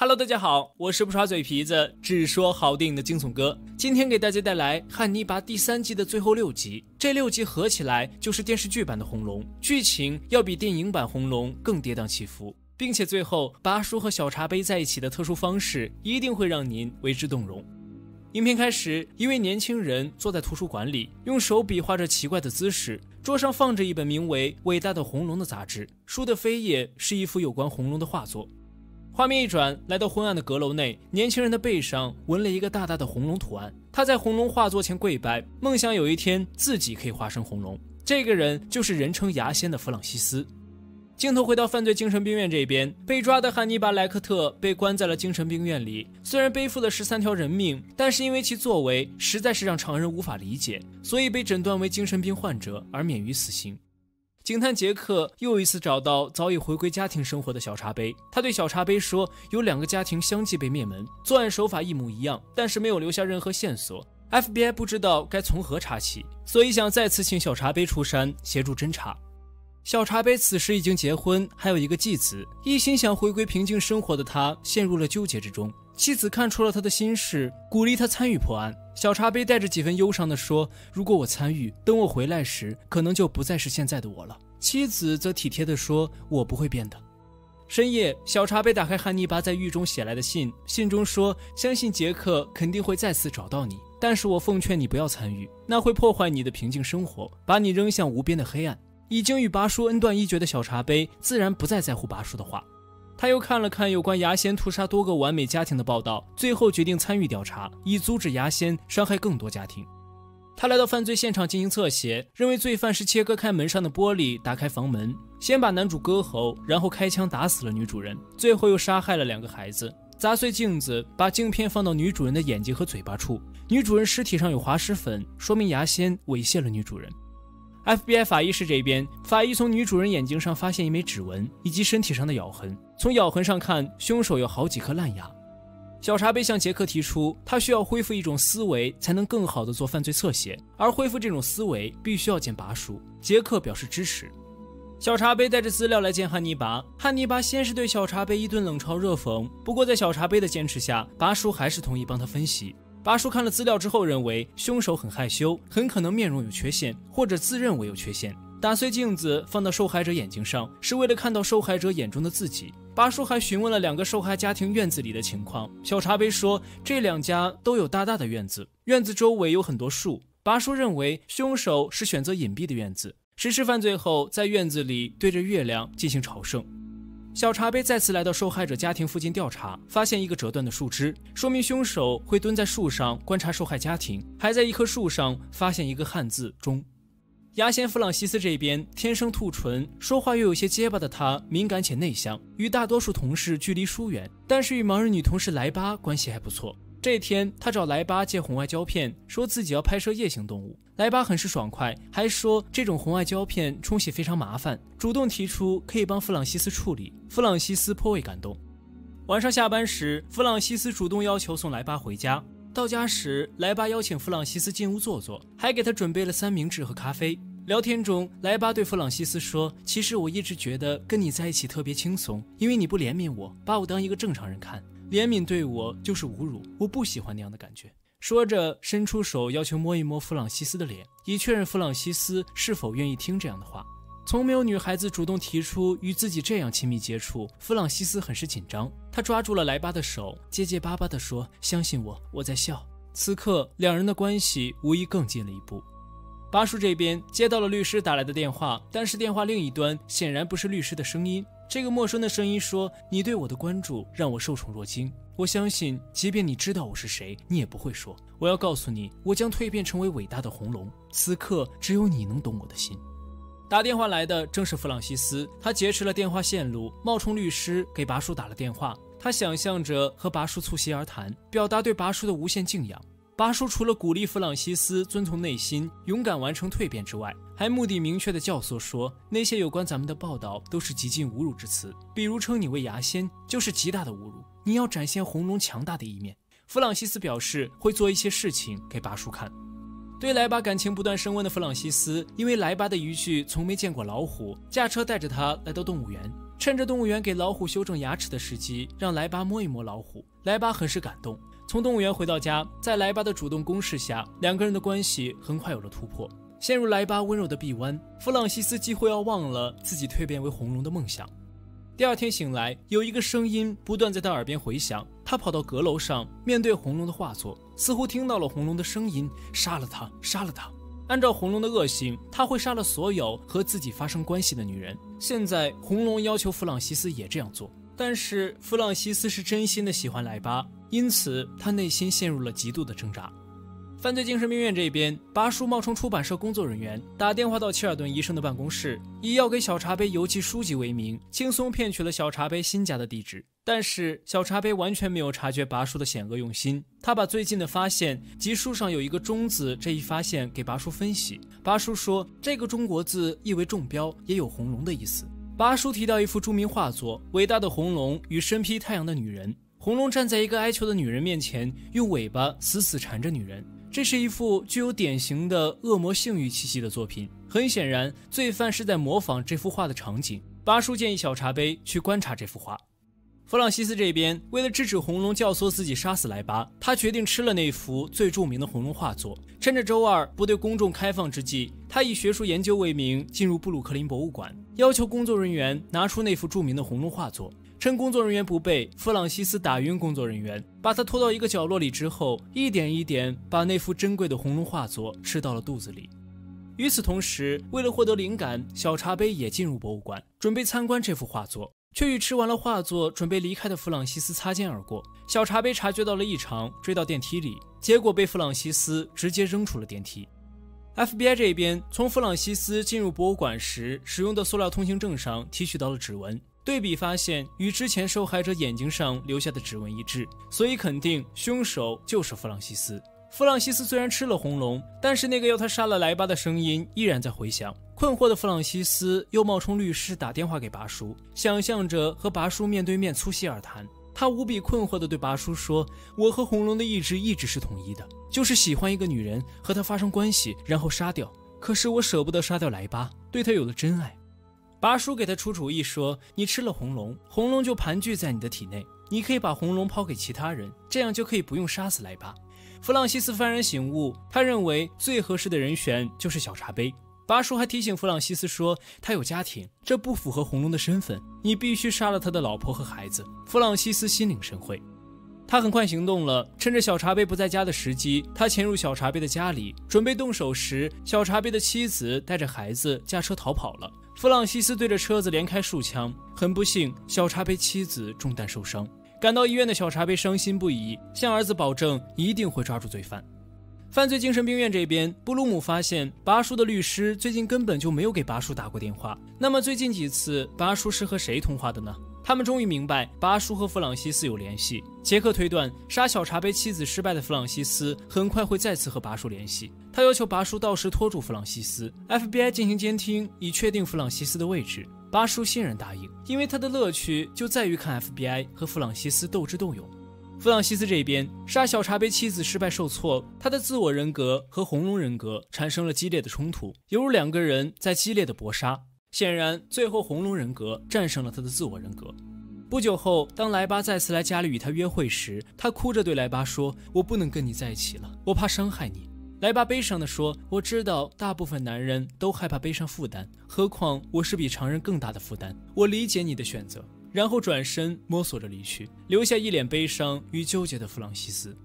Hello，大家好，我是不耍嘴皮子只说好电影的惊悚哥。今天给大家带来《汉尼拔》第三季的最后六集，这六集合起来就是电视剧版的《红龙》，剧情要比电影版《红龙》更跌宕起伏，并且最后拔叔和小茶杯在一起的特殊方式一定会让您为之动容。影片开始，一位年轻人坐在图书馆里，用手比划着奇怪的姿势，桌上放着一本名为《伟大的红龙》的杂志，书的扉页是一幅有关红龙的画作。画面一转，来到昏暗的阁楼内，年轻人的背上纹了一个大大的红龙图案。他在红龙画作前跪拜，梦想有一天自己可以化身红龙。这个人就是人称牙仙的弗朗西斯。镜头回到犯罪精神病院这边，被抓的汉尼拔·莱克特被关在了精神病院里。虽然背负了十三条人命，但是因为其作为实在是让常人无法理解，所以被诊断为精神病患者而免于死刑。警探杰克又一次找到早已回归家庭生活的小茶杯，他对小茶杯说：“有两个家庭相继被灭门，作案手法一模一样，但是没有留下任何线索。FBI 不知道该从何查起，所以想再次请小茶杯出山协助侦查。”小茶杯此时已经结婚，还有一个继子，一心想回归平静生活的他陷入了纠结之中。妻子看出了他的心事，鼓励他参与破案。小茶杯带着几分忧伤地说：“如果我参与，等我回来时，可能就不再是现在的我了。”妻子则体贴地说：“我不会变的。”深夜，小茶杯打开汉尼拔在狱中写来的信，信中说：“相信杰克肯定会再次找到你，但是我奉劝你不要参与，那会破坏你的平静生活，把你扔向无边的黑暗。”已经与拔叔恩断义绝的小茶杯，自然不再在乎拔叔的话。他又看了看有关牙仙屠杀多个完美家庭的报道，最后决定参与调查，以阻止牙仙伤害更多家庭。他来到犯罪现场进行侧写，认为罪犯是切割开门上的玻璃，打开房门，先把男主割喉，然后开枪打死了女主人，最后又杀害了两个孩子，砸碎镜子，把镜片放到女主人的眼睛和嘴巴处。女主人尸体上有滑石粉，说明牙仙猥亵了女主人。FBI 法医室这边，法医从女主人眼睛上发现一枚指纹以及身体上的咬痕。从咬痕上看，凶手有好几颗烂牙。小茶杯向杰克提出，他需要恢复一种思维，才能更好的做犯罪侧写，而恢复这种思维必须要见拔叔。杰克表示支持。小茶杯带着资料来见汉尼拔，汉尼拔先是对小茶杯一顿冷嘲热讽，不过在小茶杯的坚持下，拔叔还是同意帮他分析。拔叔看了资料之后，认为凶手很害羞，很可能面容有缺陷，或者自认为有缺陷。打碎镜子放到受害者眼睛上，是为了看到受害者眼中的自己。拔叔还询问了两个受害家庭院子里的情况。小茶杯说，这两家都有大大的院子，院子周围有很多树。拔叔认为凶手是选择隐蔽的院子，实施犯罪后在院子里对着月亮进行朝圣。小茶杯再次来到受害者家庭附近调查，发现一个折断的树枝，说明凶手会蹲在树上观察受害家庭。还在一棵树上发现一个汉字“中”。牙仙弗朗西斯这边天生兔唇，说话又有些结巴的他，敏感且内向，与大多数同事距离疏远，但是与盲人女同事莱巴关系还不错。这天，他找莱巴借红外胶片，说自己要拍摄夜行动物。莱巴很是爽快，还说这种红外胶片冲洗非常麻烦，主动提出可以帮弗朗西斯处理。弗朗西斯颇为感动。晚上下班时，弗朗西斯主动要求送莱巴回家。到家时，莱巴邀请弗朗西斯进屋坐坐，还给他准备了三明治和咖啡。聊天中，莱巴对弗朗西斯说：“其实我一直觉得跟你在一起特别轻松，因为你不怜悯我，把我当一个正常人看。”怜悯对我就是侮辱，我不喜欢那样的感觉。说着，伸出手要求摸一摸弗朗西斯的脸，以确认弗朗西斯是否愿意听这样的话。从没有女孩子主动提出与自己这样亲密接触，弗朗西斯很是紧张。他抓住了莱巴的手，结结巴巴地说：“相信我，我在笑。”此刻，两人的关系无疑更近了一步。巴叔这边接到了律师打来的电话，但是电话另一端显然不是律师的声音。这个陌生的声音说：“你对我的关注让我受宠若惊。我相信，即便你知道我是谁，你也不会说。我要告诉你，我将蜕变成为伟大的红龙。此刻，只有你能懂我的心。”打电话来的正是弗朗西斯，他劫持了电话线路，冒充律师给拔叔打了电话。他想象着和拔叔促膝而谈，表达对拔叔的无限敬仰。拔叔除了鼓励弗朗西斯遵从内心、勇敢完成蜕变之外，还目的明确的教唆说，那些有关咱们的报道都是极尽侮辱之词，比如称你为牙仙就是极大的侮辱。你要展现红龙强大的一面。弗朗西斯表示会做一些事情给拔叔看。对莱巴感情不断升温的弗朗西斯，因为莱巴的一句“从没见过老虎”，驾车带着他来到动物园，趁着动物园给老虎修正牙齿的时机，让莱巴摸一摸老虎。莱巴很是感动。从动物园回到家，在莱巴的主动攻势下，两个人的关系很快有了突破。陷入莱巴温柔的臂弯，弗朗西斯几乎要忘了自己蜕变为红龙的梦想。第二天醒来，有一个声音不断在他耳边回响。他跑到阁楼上，面对红龙的画作，似乎听到了红龙的声音：“杀了他，杀了他！”按照红龙的恶性，他会杀了所有和自己发生关系的女人。现在，红龙要求弗朗西斯也这样做，但是弗朗西斯是真心的喜欢莱巴，因此他内心陷入了极度的挣扎。犯罪精神病院这边，拔叔冒充出版社工作人员，打电话到切尔顿医生的办公室，以要给小茶杯邮寄书籍为名，轻松骗取了小茶杯新家的地址。但是小茶杯完全没有察觉拔叔的险恶用心，他把最近的发现及书上有一个“中”字这一发现给拔叔分析。拔叔说，这个中国字意为中标，也有红龙的意思。拔叔提到一幅著名画作《伟大的红龙与身披太阳的女人》，红龙站在一个哀求的女人面前，用尾巴死死缠着女人。这是一幅具有典型的恶魔性欲气息的作品。很显然，罪犯是在模仿这幅画的场景。巴叔建议小茶杯去观察这幅画。弗朗西斯这边为了制止红龙教唆自己杀死莱巴，他决定吃了那幅最著名的红龙画作。趁着周二不对公众开放之际，他以学术研究为名进入布鲁克林博物馆，要求工作人员拿出那幅著名的红龙画作。趁工作人员不备，弗朗西斯打晕工作人员，把他拖到一个角落里之后，一点一点把那幅珍贵的红龙画作吃到了肚子里。与此同时，为了获得灵感，小茶杯也进入博物馆，准备参观这幅画作，却与吃完了画作准备离开的弗朗西斯擦肩而过。小茶杯察觉到了异常，追到电梯里，结果被弗朗西斯直接扔出了电梯。FBI 这边从弗朗西斯进入博物馆时使用的塑料通行证上提取到了指纹。对比发现与之前受害者眼睛上留下的指纹一致，所以肯定凶手就是弗朗西斯。弗朗西斯虽然吃了红龙，但是那个要他杀了莱巴的声音依然在回响。困惑的弗朗西斯又冒充律师打电话给拔叔，想象着和拔叔面对面促膝而谈。他无比困惑地对拔叔说：“我和红龙的意志一直是统一的，就是喜欢一个女人，和她发生关系，然后杀掉。可是我舍不得杀掉莱巴，对她有了真爱。”拔叔给他出主意说：“你吃了红龙，红龙就盘踞在你的体内，你可以把红龙抛给其他人，这样就可以不用杀死莱巴。”弗朗西斯幡然醒悟，他认为最合适的人选就是小茶杯。拔叔还提醒弗朗西斯说：“他有家庭，这不符合红龙的身份，你必须杀了他的老婆和孩子。”弗朗西斯心领神会，他很快行动了。趁着小茶杯不在家的时机，他潜入小茶杯的家里，准备动手时，小茶杯的妻子带着孩子驾车逃跑了。弗朗西斯对着车子连开数枪，很不幸，小茶杯妻子中弹受伤。赶到医院的小茶杯伤心不已，向儿子保证一定会抓住罪犯。犯罪精神病院这边，布鲁姆发现拔叔的律师最近根本就没有给拔叔打过电话。那么最近几次拔叔是和谁通话的呢？他们终于明白，巴叔和弗朗西斯有联系。杰克推断，杀小茶杯妻子失败的弗朗西斯很快会再次和巴叔联系。他要求巴叔到时拖住弗朗西斯，FBI 进行监听，以确定弗朗西斯的位置。巴叔欣然答应，因为他的乐趣就在于看 FBI 和弗朗西斯斗智斗勇。弗朗西斯这边杀小茶杯妻子失败受挫，他的自我人格和红龙人格产生了激烈的冲突，犹如两个人在激烈的搏杀。显然，最后红龙人格战胜了他的自我人格。不久后，当莱巴再次来家里与他约会时，他哭着对莱巴说：“我不能跟你在一起了，我怕伤害你。”莱巴悲伤地说：“我知道，大部分男人都害怕背上负担，何况我是比常人更大的负担。我理解你的选择。”然后转身摸索着离去，留下一脸悲伤与纠结的弗朗西斯。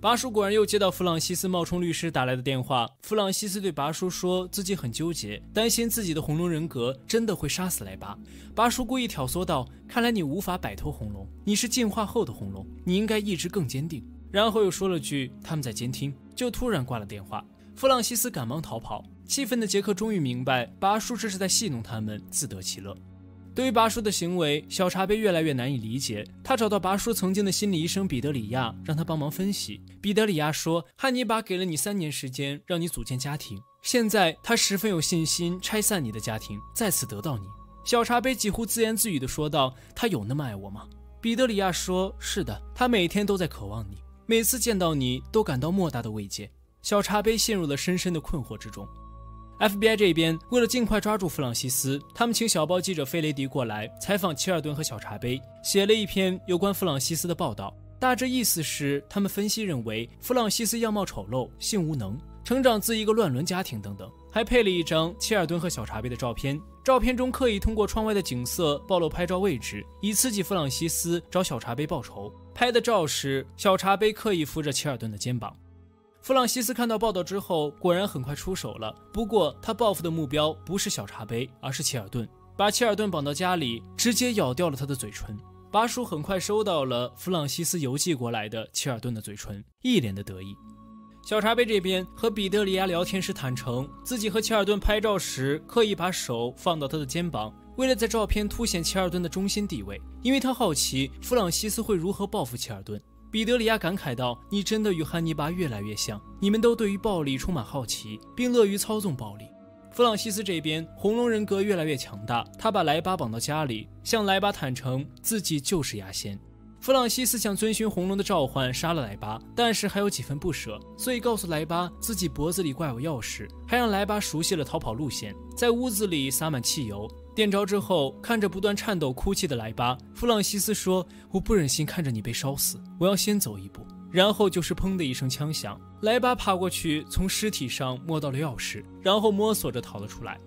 拔叔果然又接到弗朗西斯冒充律师打来的电话。弗朗西斯对拔叔说自己很纠结，担心自己的红龙人格真的会杀死莱巴。拔叔故意挑唆道：“看来你无法摆脱红龙，你是进化后的红龙，你应该意志更坚定。”然后又说了句：“他们在监听。”就突然挂了电话。弗朗西斯赶忙逃跑。气愤的杰克终于明白，拔叔这是在戏弄他们，自得其乐。对于拔叔的行为，小茶杯越来越难以理解。他找到拔叔曾经的心理医生彼得里亚，让他帮忙分析。彼得里亚说：“汉尼拔给了你三年时间，让你组建家庭。现在他十分有信心拆散你的家庭，再次得到你。”小茶杯几乎自言自语地说道：“他有那么爱我吗？”彼得里亚说：“是的，他每天都在渴望你，每次见到你都感到莫大的慰藉。”小茶杯陷入了深深的困惑之中。FBI 这边为了尽快抓住弗朗西斯，他们请小报记者费雷迪过来采访齐尔顿和小茶杯，写了一篇有关弗朗西斯的报道。大致意思是，他们分析认为弗朗西斯样貌丑陋、性无能、成长自一个乱伦家庭等等，还配了一张切尔顿和小茶杯的照片。照片中刻意通过窗外的景色暴露拍照位置，以刺激弗朗西斯找小茶杯报仇。拍的照时，小茶杯刻意扶着切尔顿的肩膀。弗朗西斯看到报道之后，果然很快出手了。不过，他报复的目标不是小茶杯，而是切尔顿，把切尔顿绑到家里，直接咬掉了他的嘴唇。巴叔很快收到了弗朗西斯邮寄过来的切尔顿的嘴唇，一脸的得意。小茶杯这边和彼得里亚聊天时坦诚，自己和切尔顿拍照时刻意把手放到他的肩膀，为了在照片凸显切尔顿的中心地位，因为他好奇弗朗西斯会如何报复切尔顿。彼得里亚感慨道：“你真的与汉尼拔越来越像，你们都对于暴力充满好奇，并乐于操纵暴力。”弗朗西斯这边红龙人格越来越强大，他把莱巴绑到家里，向莱巴坦诚自己就是牙仙。弗朗西斯想遵循红龙的召唤杀了莱巴，但是还有几分不舍，所以告诉莱巴自己脖子里挂有钥匙，还让莱巴熟悉了逃跑路线，在屋子里洒满汽油。点着之后，看着不断颤抖、哭泣的莱巴，弗朗西斯说：“我不忍心看着你被烧死，我要先走一步。”然后就是砰的一声枪响，莱巴爬过去，从尸体上摸到了钥匙，然后摸索着逃了出来。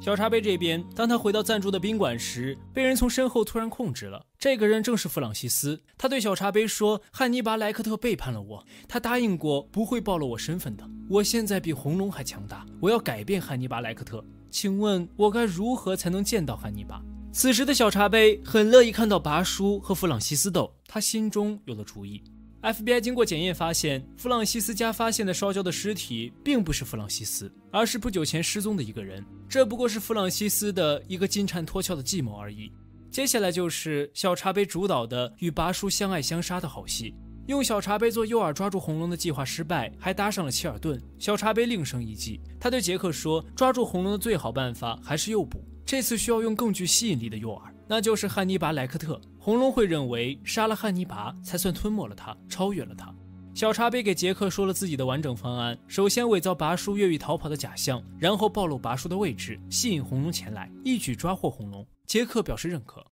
小茶杯这边，当他回到暂住的宾馆时，被人从身后突然控制了。这个人正是弗朗西斯。他对小茶杯说：“汉尼拔·莱克特背叛了我，他答应过不会暴露我身份的。我现在比红龙还强大，我要改变汉尼拔·莱克特。”请问，我该如何才能见到汉尼拔？此时的小茶杯很乐意看到拔叔和弗朗西斯斗，他心中有了主意。FBI 经过检验发现，弗朗西斯家发现的烧焦的尸体并不是弗朗西斯，而是不久前失踪的一个人。这不过是弗朗西斯的一个金蝉脱壳的计谋而已。接下来就是小茶杯主导的与拔叔相爱相杀的好戏。用小茶杯做诱饵抓住红龙的计划失败，还搭上了切尔顿。小茶杯另生一计，他对杰克说：“抓住红龙的最好办法还是诱捕，这次需要用更具吸引力的诱饵，那就是汉尼拔·莱克特。红龙会认为杀了汉尼拔才算吞没了他，超越了他。”小茶杯给杰克说了自己的完整方案：首先伪造拔叔越狱逃跑的假象，然后暴露拔叔的位置，吸引红龙前来，一举抓获红龙。杰克表示认可。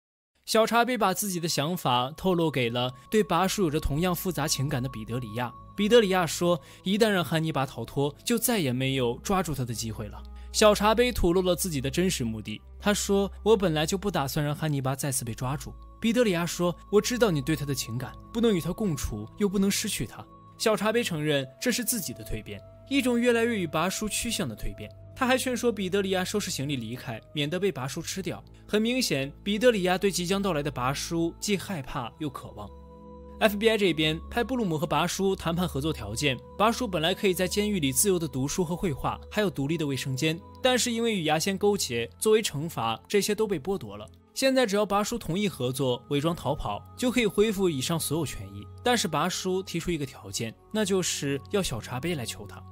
小茶杯把自己的想法透露给了对拔叔有着同样复杂情感的彼得里亚。彼得里亚说：“一旦让汉尼拔逃脱，就再也没有抓住他的机会了。”小茶杯吐露了自己的真实目的。他说：“我本来就不打算让汉尼拔再次被抓住。”彼得里亚说：“我知道你对他的情感，不能与他共处，又不能失去他。”小茶杯承认这是自己的蜕变，一种越来越与拔叔趋向的蜕变。他还劝说彼得里亚收拾行李离开，免得被拔叔吃掉。很明显，彼得里亚对即将到来的拔叔既害怕又渴望。FBI 这边派布鲁姆和拔叔谈判合作条件。拔叔本来可以在监狱里自由的读书和绘画，还有独立的卫生间，但是因为与牙仙勾结，作为惩罚，这些都被剥夺了。现在只要拔叔同意合作，伪装逃跑，就可以恢复以上所有权益。但是拔叔提出一个条件，那就是要小茶杯来求他。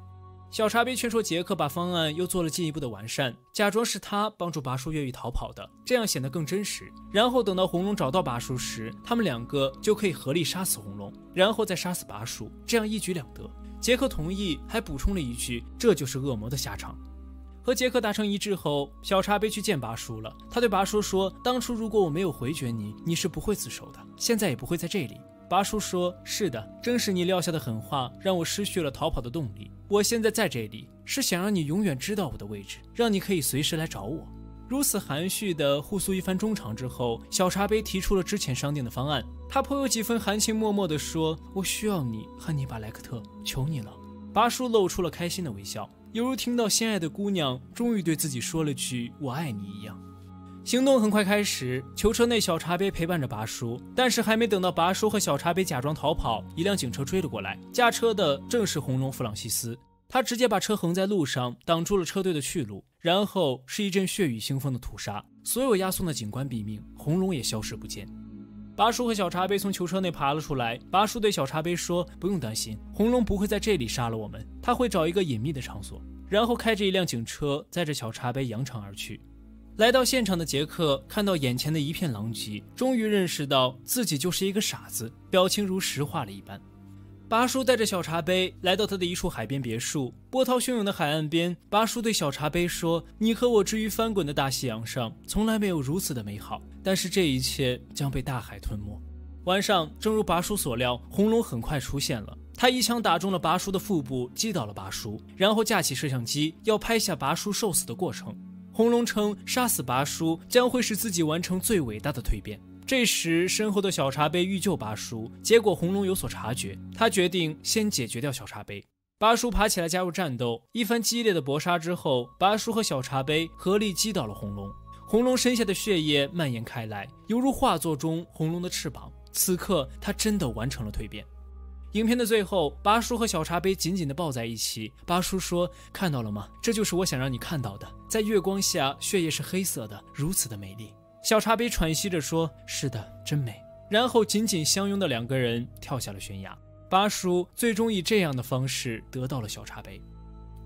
小茶杯劝说杰克把方案又做了进一步的完善，假装是他帮助拔叔越狱逃跑的，这样显得更真实。然后等到红龙找到拔叔时，他们两个就可以合力杀死红龙，然后再杀死拔叔，这样一举两得。杰克同意，还补充了一句：“这就是恶魔的下场。”和杰克达成一致后，小茶杯去见拔叔了。他对拔叔说：“当初如果我没有回绝你，你是不会自首的，现在也不会在这里。”拔叔说：“是的，正是你撂下的狠话，让我失去了逃跑的动力。我现在在这里，是想让你永远知道我的位置，让你可以随时来找我。”如此含蓄的互诉一番衷肠之后，小茶杯提出了之前商定的方案。他颇有几分含情脉脉地说：“我需要你，汉尼拔·莱克特，求你了。”拔叔露出了开心的微笑，犹如听到心爱的姑娘终于对自己说了句“我爱你”一样。行动很快开始，囚车内小茶杯陪伴着拔叔，但是还没等到拔叔和小茶杯假装逃跑，一辆警车追了过来，驾车的正是红龙弗朗西斯，他直接把车横在路上，挡住了车队的去路，然后是一阵血雨腥风的屠杀，所有押送的警官毙命，红龙也消失不见。拔叔和小茶杯从囚车内爬了出来，拔叔对小茶杯说：“不用担心，红龙不会在这里杀了我们，他会找一个隐秘的场所，然后开着一辆警车载着小茶杯扬长而去。”来到现场的杰克看到眼前的一片狼藉，终于认识到自己就是一个傻子，表情如石化了一般。拔叔带着小茶杯来到他的一处海边别墅，波涛汹涌的海岸边，拔叔对小茶杯说：“你和我置于翻滚的大西洋上，从来没有如此的美好。但是这一切将被大海吞没。”晚上，正如拔叔所料，红龙很快出现了。他一枪打中了拔叔的腹部，击倒了拔叔，然后架起摄像机要拍下拔叔受死的过程。红龙称，杀死拔叔将会使自己完成最伟大的蜕变。这时，身后的小茶杯欲救拔叔，结果红龙有所察觉，他决定先解决掉小茶杯。拔叔爬起来加入战斗，一番激烈的搏杀之后，拔叔和小茶杯合力击倒了红龙。红龙身下的血液蔓延开来，犹如画作中红龙的翅膀。此刻，他真的完成了蜕变。影片的最后，拔叔和小茶杯紧紧地抱在一起。拔叔说：“看到了吗？这就是我想让你看到的，在月光下，血液是黑色的，如此的美丽。”小茶杯喘息着说：“是的，真美。”然后紧紧相拥的两个人跳下了悬崖。巴叔最终以这样的方式得到了小茶杯。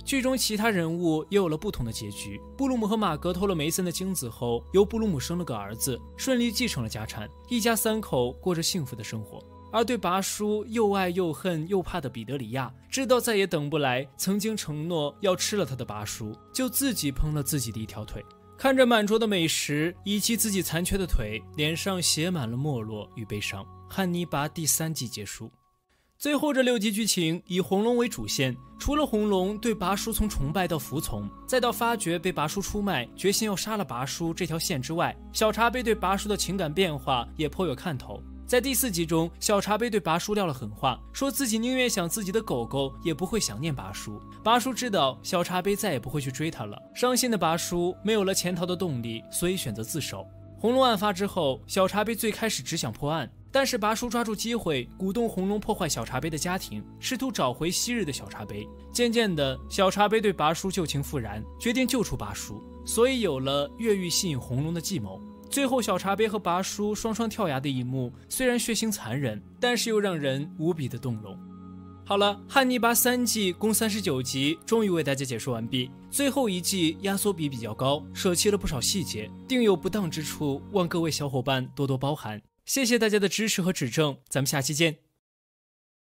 剧中其他人物也有了不同的结局。布鲁姆和马格偷了梅森的精子后，由布鲁姆生了个儿子，顺利继承了家产，一家三口过着幸福的生活。而对拔叔又爱又恨又怕的彼得里亚，知道再也等不来，曾经承诺要吃了他的拔叔，就自己烹了自己的一条腿。看着满桌的美食以及自己残缺的腿，脸上写满了没落与悲伤。汉尼拔第三季结束，最后这六集剧情以红龙为主线，除了红龙对拔叔从崇拜到服从，再到发觉被拔叔出卖，决心要杀了拔叔这条线之外，小茶杯对拔叔的情感变化也颇有看头。在第四集中，小茶杯对拔叔撂了狠话，说自己宁愿想自己的狗狗，也不会想念拔叔。拔叔知道小茶杯再也不会去追他了，伤心的拔叔没有了潜逃的动力，所以选择自首。红龙案发之后，小茶杯最开始只想破案，但是拔叔抓住机会，鼓动红龙破坏小茶杯的家庭，试图找回昔日的小茶杯。渐渐的，小茶杯对拔叔旧情复燃，决定救出拔叔，所以有了越狱吸引红龙的计谋。最后，小茶杯和拔叔双双跳崖的一幕，虽然血腥残忍，但是又让人无比的动容。好了，《汉尼拔》三季共三十九集，终于为大家解说完毕。最后一季压缩比比较高，舍弃了不少细节，定有不当之处，望各位小伙伴多多包涵。谢谢大家的支持和指正，咱们下期见。